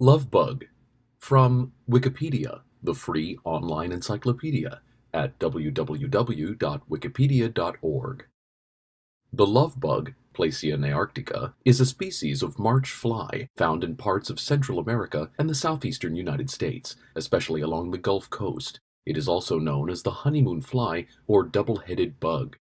Lovebug from Wikipedia, the free online encyclopedia at www.wikipedia.org. The lovebug, Plecia nearctica, is a species of march fly found in parts of Central America and the southeastern United States, especially along the Gulf Coast. It is also known as the honeymoon fly or double-headed bug.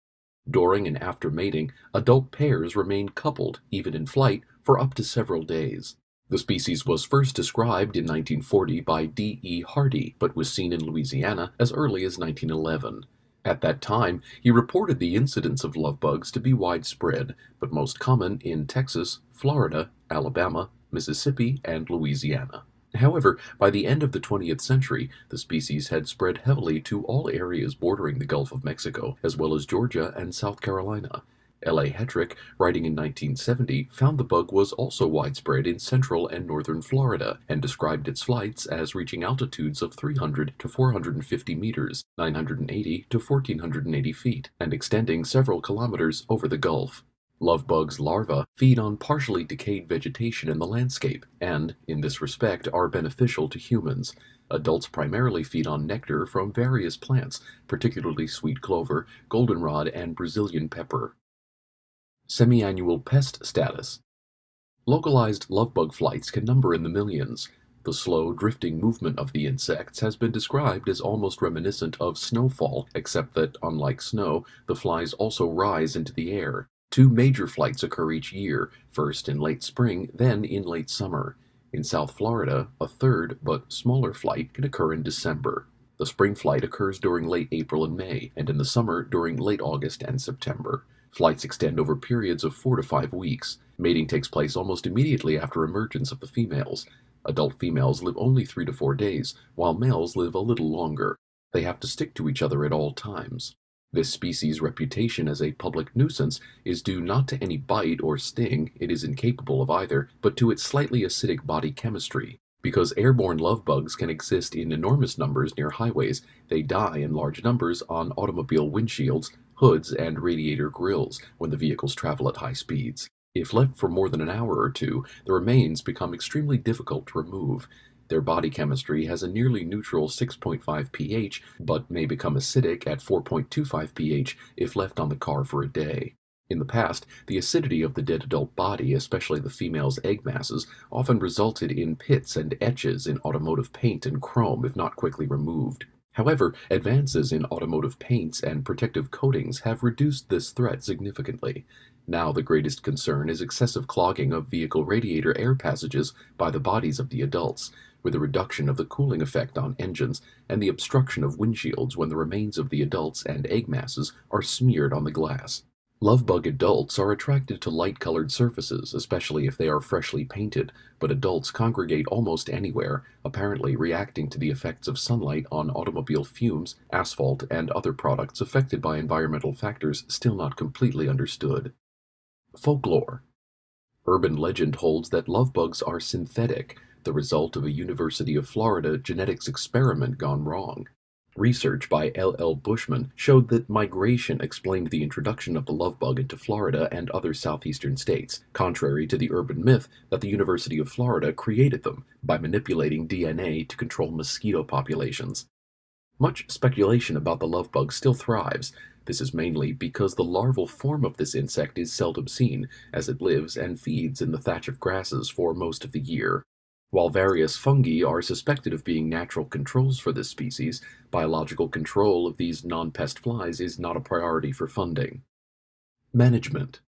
During and after mating, adult pairs remain coupled, even in flight, for up to several days. The species was first described in 1940 by D. E. Hardy, but was seen in Louisiana as early as 1911. At that time, he reported the incidence of lovebugs to be widespread, but most common in Texas, Florida, Alabama, Mississippi, and Louisiana. However, by the end of the 20th century, the species had spread heavily to all areas bordering the Gulf of Mexico, as well as Georgia and South Carolina. L. A. Hetrick, writing in 1970, found the bug was also widespread in central and northern Florida and described its flights as reaching altitudes of 300 to 450 meters, 980 to 1480 feet, and extending several kilometers over the Gulf. Lovebugs larvae feed on partially decayed vegetation in the landscape and, in this respect, are beneficial to humans. Adults primarily feed on nectar from various plants, particularly sweet clover, goldenrod, and Brazilian pepper. Semi-annual pest status. Localized lovebug flights can number in the millions. The slow, drifting movement of the insects has been described as almost reminiscent of snowfall, except that, unlike snow, the flies also rise into the air. Two major flights occur each year, first in late spring, then in late summer. In South Florida, a third, but smaller flight can occur in December. The spring flight occurs during late April and May, and in the summer during late August and September. Flights extend over periods of four to five weeks. Mating takes place almost immediately after emergence of the females. Adult females live only three to four days, while males live a little longer. They have to stick to each other at all times. This species' reputation as a public nuisance is due not to any bite or sting, it is incapable of either, but to its slightly acidic body chemistry. Because airborne love bugs can exist in enormous numbers near highways, they die in large numbers on automobile windshields, hoods, and radiator grills when the vehicles travel at high speeds. If left for more than an hour or two, the remains become extremely difficult to remove. Their body chemistry has a nearly neutral 6.5 pH, but may become acidic at 4.25 pH if left on the car for a day. In the past, the acidity of the dead adult body, especially the female's egg masses, often resulted in pits and etches in automotive paint and chrome if not quickly removed. However, advances in automotive paints and protective coatings have reduced this threat significantly. Now the greatest concern is excessive clogging of vehicle radiator air passages by the bodies of the adults, with a reduction of the cooling effect on engines and the obstruction of windshields when the remains of the adults and egg masses are smeared on the glass. Lovebug adults are attracted to light-colored surfaces, especially if they are freshly painted, but adults congregate almost anywhere, apparently reacting to the effects of sunlight on automobile fumes, asphalt, and other products affected by environmental factors still not completely understood. Folklore Urban legend holds that lovebugs are synthetic, the result of a University of Florida genetics experiment gone wrong. Research by L. L. Buschman showed that migration explained the introduction of the lovebug into Florida and other southeastern states, contrary to the urban myth that the University of Florida created them by manipulating DNA to control mosquito populations. Much speculation about the lovebug still thrives. This is mainly because the larval form of this insect is seldom seen, as it lives and feeds in the thatch of grasses for most of the year. While various fungi are suspected of being natural controls for this species, biological control of these non-pest flies is not a priority for funding. Management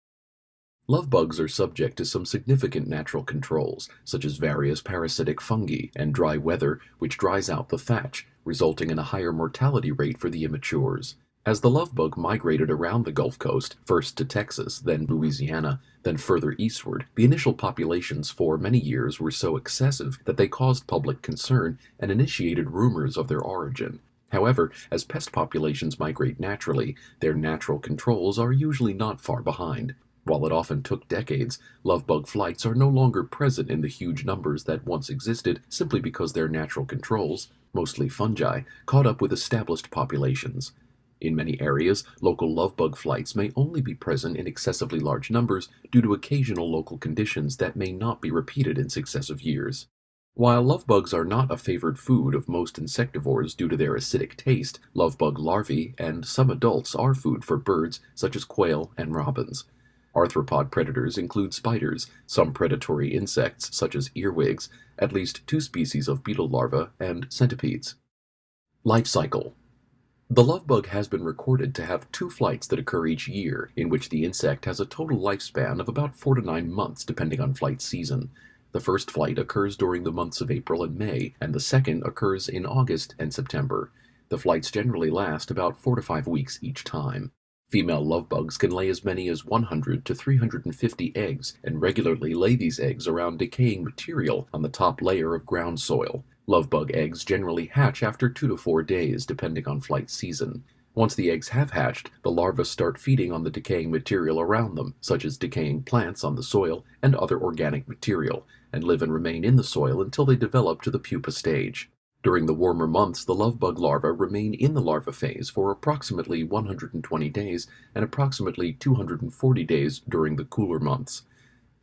Lovebugs are subject to some significant natural controls, such as various parasitic fungi and dry weather, which dries out the thatch, resulting in a higher mortality rate for the immatures. As the lovebug migrated around the Gulf Coast, first to Texas, then Louisiana, then further eastward, the initial populations for many years were so excessive that they caused public concern and initiated rumors of their origin. However, as pest populations migrate naturally, their natural controls are usually not far behind. While it often took decades, lovebug flights are no longer present in the huge numbers that once existed simply because their natural controls, mostly fungi, caught up with established populations. In many areas, local lovebug flights may only be present in excessively large numbers due to occasional local conditions that may not be repeated in successive years. While lovebugs are not a favored food of most insectivores due to their acidic taste, lovebug larvae and some adults are food for birds such as quail and robins. Arthropod predators include spiders, some predatory insects such as earwigs, at least two species of beetle larvae, and centipedes. Life cycle The lovebug has been recorded to have two flights that occur each year, in which the insect has a total lifespan of about four to nine months depending on flight season. The first flight occurs during the months of April and May, and the second occurs in August and September. The flights generally last about four to five weeks each time. Female lovebugs can lay as many as 100 to 350 eggs and regularly lay these eggs around decaying material on the top layer of ground soil. Lovebug eggs generally hatch after two to four days, depending on flight season. Once the eggs have hatched, the larvae start feeding on the decaying material around them, such as decaying plants on the soil and other organic material, and live and remain in the soil until they develop to the pupa stage. During the warmer months, the lovebug larvae remain in the larva phase for approximately 120 days and approximately 240 days during the cooler months.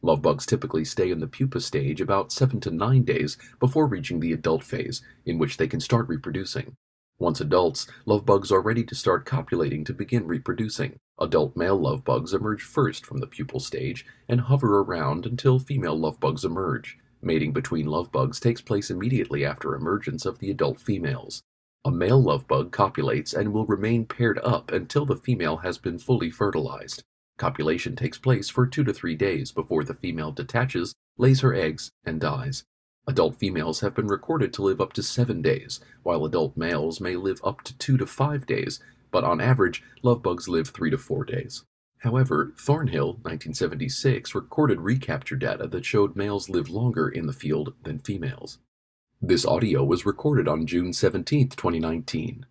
Lovebugs typically stay in the pupa stage about 7 to 9 days before reaching the adult phase, in which they can start reproducing. Once adults, love bugs are ready to start copulating to begin reproducing. Adult male love bugs emerge first from the pupal stage and hover around until female love bugs emerge. Mating between love bugs takes place immediately after emergence of the adult females. A male love bug copulates and will remain paired up until the female has been fully fertilized. Copulation takes place for two to three days before the female detaches, lays her eggs, and dies. Adult females have been recorded to live up to seven days, while adult males may live up to two to five days, but on average, love bugs live three to four days. However, Thornhill, 1976, recorded recapture data that showed males live longer in the field than females. This audio was recorded on June 17, 2019.